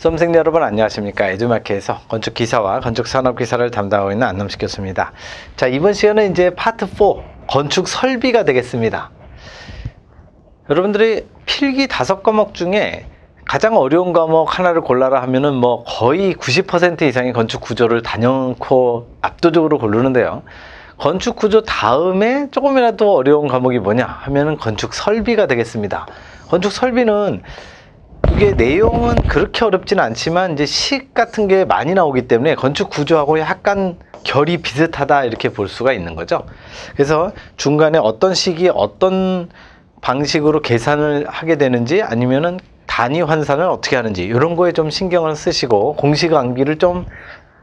수험생 여러분 안녕하십니까? 에듀마켓에서 건축 기사와 건축 산업 기사를 담당하고 있는 안남식 교수입니다. 자 이번 시간은 이제 파트 4 건축 설비가 되겠습니다. 여러분들이 필기 다섯 과목 중에 가장 어려운 과목 하나를 골라라 하면은 뭐 거의 90% 이상의 건축 구조를 단연코 압도적으로 고르는데요. 건축 구조 다음에 조금이라도 어려운 과목이 뭐냐 하면은 건축 설비가 되겠습니다. 건축 설비는 이게 내용은 그렇게 어렵지는 않지만 이제 식 같은 게 많이 나오기 때문에 건축 구조하고 약간 결이 비슷하다 이렇게 볼 수가 있는 거죠. 그래서 중간에 어떤 식이 어떤 방식으로 계산을 하게 되는지 아니면은 단위 환산을 어떻게 하는지 이런 거에 좀 신경을 쓰시고 공식 암기를 좀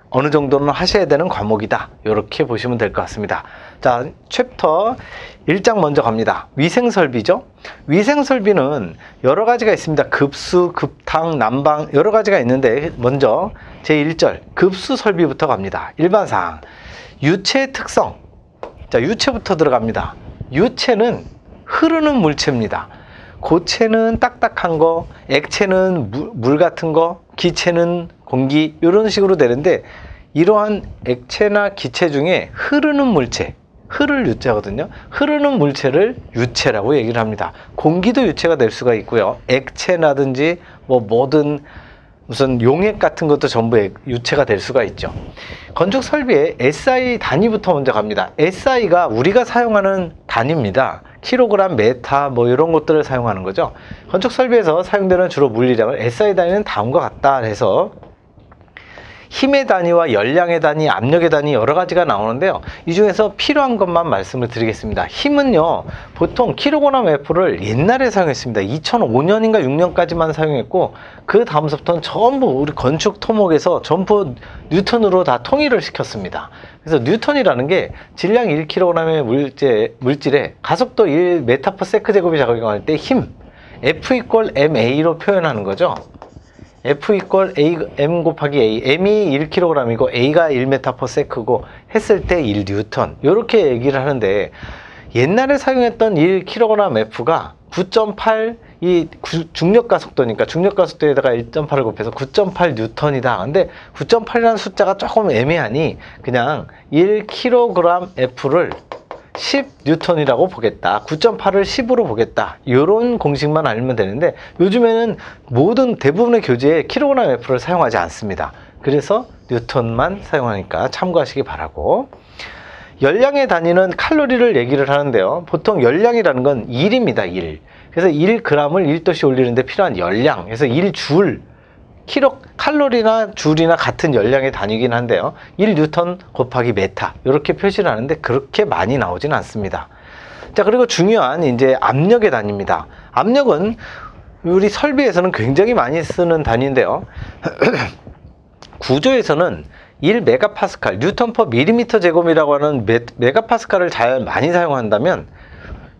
어느 정도는 하셔야 되는 과목이다. 이렇게 보시면 될 것 같습니다. 자, 챕터 1장 먼저 갑니다. 위생 설비죠. 위생 설비는 여러 가지가 있습니다. 급수, 급탕, 난방 여러 가지가 있는데 먼저 제1절 급수 설비부터 갑니다. 일반 사항. 유체의 특성. 자, 유체부터 들어갑니다. 유체는 흐르는 물체입니다. 고체는 딱딱한 거, 액체는 물, 물 같은 거, 기체는 공기 이런 식으로 되는데 이러한 액체나 기체 중에 흐르는 물체 흐를 유체거든요. 흐르는 물체를 유체라고 얘기를 합니다. 공기도 유체가 될 수가 있고요. 액체라든지 뭐 뭐든 무슨 용액 같은 것도 전부 유체가 될 수가 있죠. 건축 설비에 SI 단위부터 먼저 갑니다. SI가 우리가 사용하는 단위입니다. 킬로그램, 메타 뭐 이런 것들을 사용하는 거죠. 건축 설비에서 사용되는 주로 물리량을 SI 단위는 다음과 같다 해서 힘의 단위와 열량의 단위, 압력의 단위 여러 가지가 나오는데요. 이 중에서 필요한 것만 말씀을 드리겠습니다. 힘은요, 보통 킬로그램 F를 옛날에 사용했습니다. 2005년인가 6년까지만 사용했고, 그 다음부터는 전부 우리 건축 토목에서 전부 뉴턴으로 다 통일을 시켰습니다. 그래서 뉴턴이라는 게 질량 1kg의 물질, 물질에 가속도 1m/s 제곱이 작용할 때 힘, F 이퀄 MA로 표현하는 거죠. F 이퀄 A, M 곱하기 A, M이 1kg이고 A가 1m/s고 했을 때 1N 이렇게 얘기를 하는데 옛날에 사용했던 1kg F가 9.8 이 중력 가속도니까 중력 가속도에다가 1.8을 곱해서 9.8 뉴턴이다. 근데 9.8이라는 숫자가 조금 애매하니 그냥 1kg F를 10 뉴턴이라고 보겠다. 9.8을 10으로 보겠다. 이런 공식만 알면 되는데 요즘에는 모든 대부분의 교재에 킬로그램 F를 사용하지 않습니다. 그래서 뉴턴만 사용하니까 참고하시기 바라고. 열량의 단위는 칼로리를 얘기를 하는데요. 보통 열량이라는 건 1입니다. 1. 그래서 1g을 1도씩 올리는데 필요한 열량. 그래서 1줄 킬로 칼로리나 줄이나 같은 열량의 단위긴 한데요. 1뉴턴 곱하기 메타 이렇게 표시를 하는데 그렇게 많이 나오진 않습니다. 자 그리고 중요한 이제 압력의 단위입니다. 압력은 우리 설비에서는 굉장히 많이 쓰는 단위인데요. 구조에서는 1메가파스칼, 뉴턴 per 밀리미터 제곱이라고 하는 메, 메가파스칼을 잘 많이 사용한다면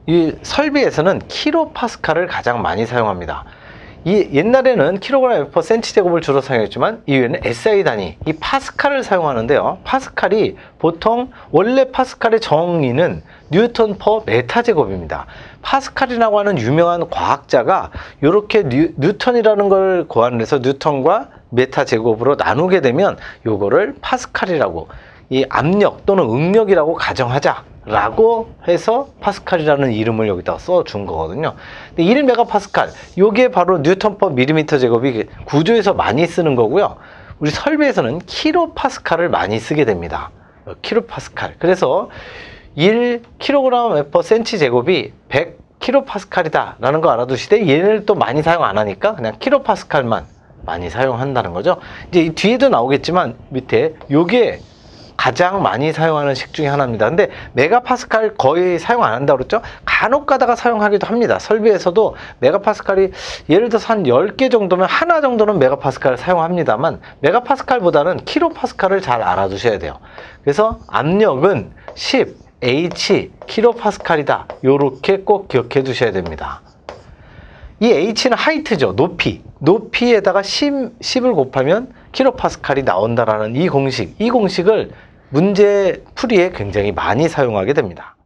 이 설비에서는 킬로파스칼을 가장 많이 사용합니다. 이 옛날에는 킬로그램 per 센치 제곱을 주로 사용했지만 이후에는 SI 단위, 이 파스칼을 사용하는데요. 파스칼이 보통 원래 파스칼의 정의는 뉴턴 per 메타 제곱입니다. 파스칼이라고 하는 유명한 과학자가 이렇게 뉴, 뉴턴이라는 걸 고안을 해서 뉴턴과 메타 제곱으로 나누게 되면 요거를 파스칼이라고 이 압력 또는 응력이라고 가정하자 라고 해서 파스칼이라는 이름을 여기다가 써준 거거든요. 1메가파스칼, 요게 바로 뉴턴 per 밀리미터 제곱이 구조에서 많이 쓰는 거고요. 우리 설비에서는 킬로파스칼을 많이 쓰게 됩니다. 킬로파스칼. 그래서 1kg per 센치 제곱이 100 킬로파스칼이다 라는 거 알아두시되 얘를 또 많이 사용 안 하니까 그냥 킬로파스칼만 많이 사용한다는 거죠. 이제 이 뒤에도 나오겠지만 밑에 요게 가장 많이 사용하는 식 중에 하나입니다. 근데 메가파스칼 거의 사용 안 한다고 그랬죠? 간혹 가다가 사용하기도 합니다. 설비에서도 메가파스칼이 예를 들어서 한 10개 정도면 하나 정도는 메가파스칼을 사용합니다만 메가파스칼보다는 킬로파스칼을 잘 알아두셔야 돼요. 그래서 압력은 10 H 킬로파스칼이다. 요렇게 꼭 기억해 두셔야 됩니다. 이 H는 하이트죠. 높이. 높이에다가 10, 10을 곱하면 킬로파스칼이 나온다라는 이 공식. 이 공식을 문제 풀이에 굉장히 많이 사용하게 됩니다.